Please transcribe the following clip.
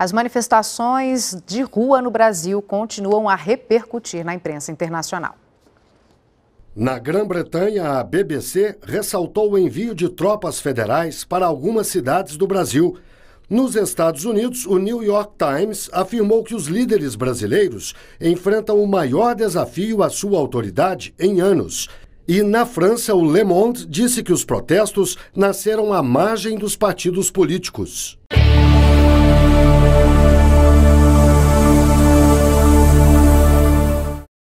As manifestações de rua no Brasil continuam a repercutir na imprensa internacional. Na Grã-Bretanha, a BBC ressaltou o envio de tropas federais para algumas cidades do Brasil. Nos Estados Unidos, o New York Times afirmou que os líderes brasileiros enfrentam o maior desafio à sua autoridade em anos. E na França, o Le Monde disse que os protestos nasceram à margem dos partidos políticos.